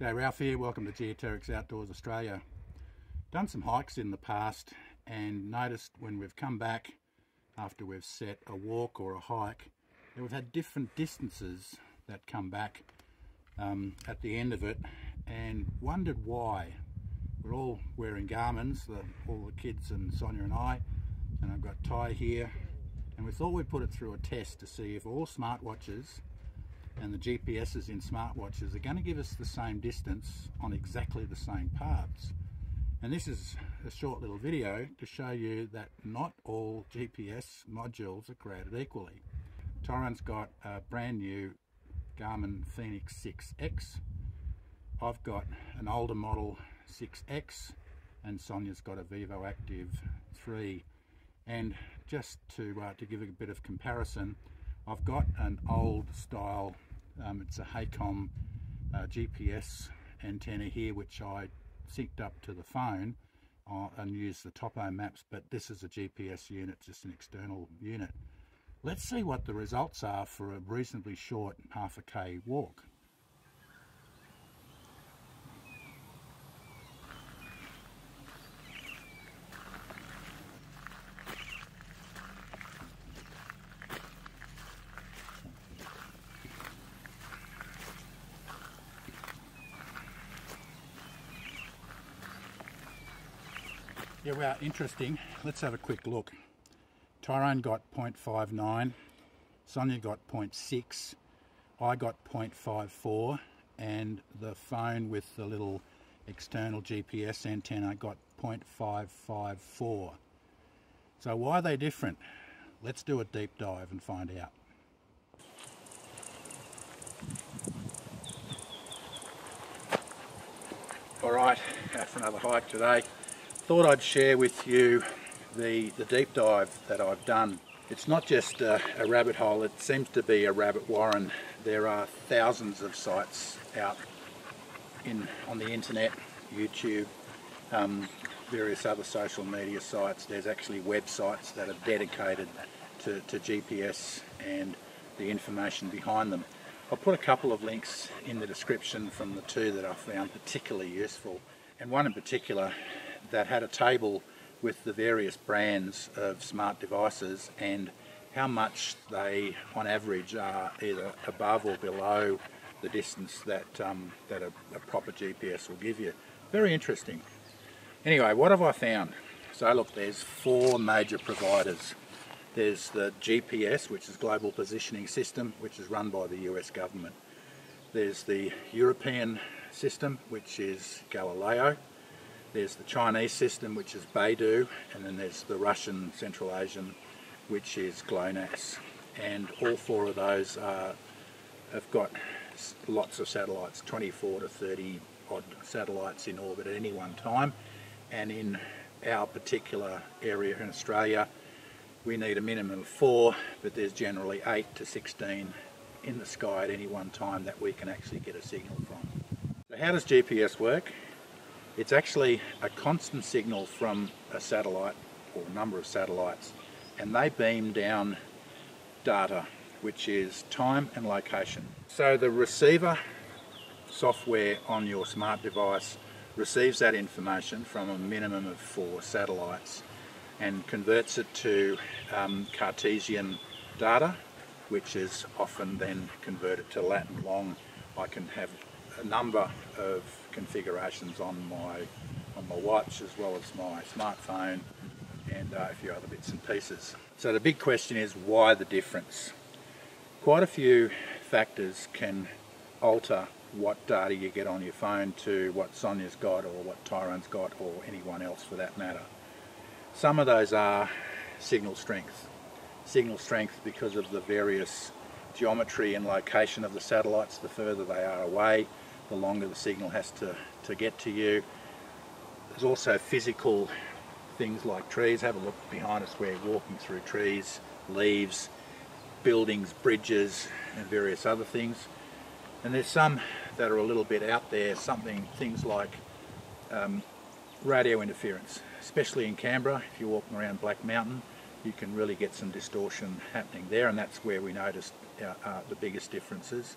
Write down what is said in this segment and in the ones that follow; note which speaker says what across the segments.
Speaker 1: G'day Ralph here, welcome to Geoterrics Outdoors Australia. Done some hikes in the past and noticed when we've come back after we've set a walk or a hike that we've had different distances that come back um, at the end of it and wondered why. We're all wearing Garmin's, the, all the kids and Sonia and I, and I've got Ty here and we thought we'd put it through a test to see if all smartwatches and the GPSs in smartwatches are going to give us the same distance on exactly the same paths. And this is a short little video to show you that not all GPS modules are created equally. Tyrone's got a brand new Garmin Fenix 6X. I've got an older model 6X and Sonia's got a Vivoactive 3. And just to, uh, to give a bit of comparison, I've got an old style um, it's a Hacom uh, GPS antenna here which I synced up to the phone uh, and use the Topo maps but this is a GPS unit, just an external unit. Let's see what the results are for a reasonably short half a K walk. Yeah, well, interesting. Let's have a quick look. Tyrone got 0.59, Sonia got 0.6, I got 0.54, and the phone with the little external GPS antenna got 0.554. So why are they different? Let's do a deep dive and find out. All right, for another hike today thought I'd share with you the, the deep dive that I've done. It's not just a, a, rabbit hole, it seems to be a rabbit warren. There are thousands of sites out in on the internet, YouTube, um, various other social media sites. There's actually websites that are dedicated to, to GPS and the information behind them. I'll put a couple of links in the description from the two that I found particularly useful. And one in particular that had a table with the various brands of smart devices and how much they on average are either above or below the distance that, um, that a, a, proper GPS will give you. Very interesting. Anyway, what have I found? So look, there's four major providers. There's the GPS, which is Global Positioning System, which is run by the US government. There's the European system, which is Galileo. There's the Chinese system, which is Beidou, and then there's the Russian Central Asian, which is GLONASS. And all four of those are, have got lots of satellites, 24 to 30 odd satellites in orbit at any one time. And in our particular area in Australia, we need a minimum of four, but there's generally eight to 16 in the sky at any one time that we can actually get a signal from. So how does GPS work? It's actually a constant signal from a satellite or a number of satellites and they beam down data which is time and location. So the receiver software on your smart device receives that information from a minimum of four satellites and converts it to um, Cartesian data which is often then converted to lat and long. I can have a number of configurations on my on my watch as well as my smartphone and uh, a few other bits and pieces. So the big question is why the difference? Quite a few factors can alter what data you get on your phone to what Sonia's got or what Tyrone's got or anyone else for that matter. Some of those are signal strength. Signal strength because of the various geometry and location of the satellites, the further they are away, the longer the signal has to, to get to you. There's also physical things like trees. Have a look behind us. We're walking through trees, leaves, buildings, bridges and various other things. And there's some that are a little bit out there, something, things like um, radio interference, especially in Canberra. If you're walking around Black Mountain, you can really get some distortion happening there and that's where we noticed uh, uh, the biggest differences.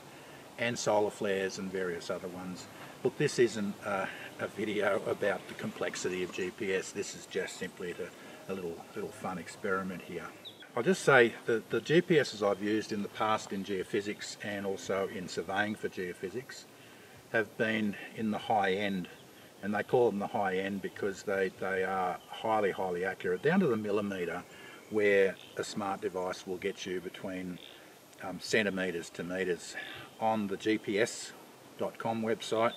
Speaker 1: And solar flares and various other ones. Look, this isn't uh, a video about the complexity of GPS. This is just simply to, a little little fun experiment here. I'll just say that the GPSs I've used in the past in geophysics and also in surveying for geophysics have been in the high end and they call them the high end because they, they are highly highly accurate down to the millimetre where a smart device will get you between um, centimetres to metres. On the GPS.com website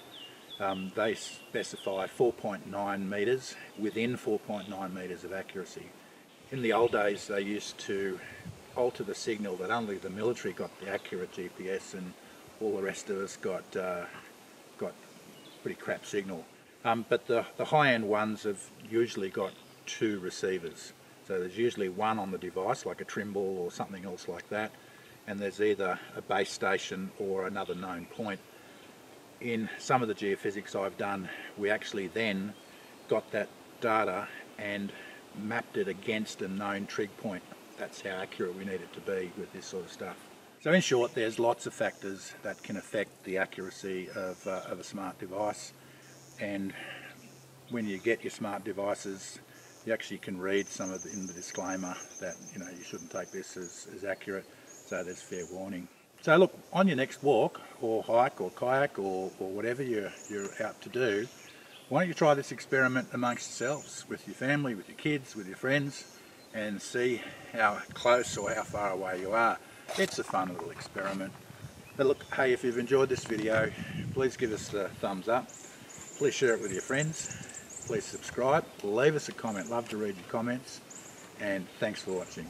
Speaker 1: um, they specify 4.9 metres within 4.9 metres of accuracy. In the old days they used to alter the signal that only the military got the accurate GPS and all the rest of us got uh, got pretty crap signal. Um, but the, the high-end ones have usually got two receivers. So there's usually one on the device, like a Trimble or something else like that, and there's either a base station or another known point in some of the geophysics I've done, we actually then got that data and mapped it against a known trig point. That's how accurate we need it to be with this sort of stuff. So in short, there's lots of factors that can affect the accuracy of, uh, of a smart device. And when you get your smart devices, you actually can read some of the, in the disclaimer that you know you shouldn't take this as, as accurate. So there's fair warning. So look, on your next walk or hike or kayak or, or whatever you're, you're out to do, why don't you try this experiment amongst yourselves, with your family, with your kids, with your friends, and see how close or how far away you are. It's a fun little experiment. But look, hey, if you've enjoyed this video, please give us a thumbs up. Please share it with your friends. Please subscribe. Leave us a comment. Love to read your comments. And thanks for watching.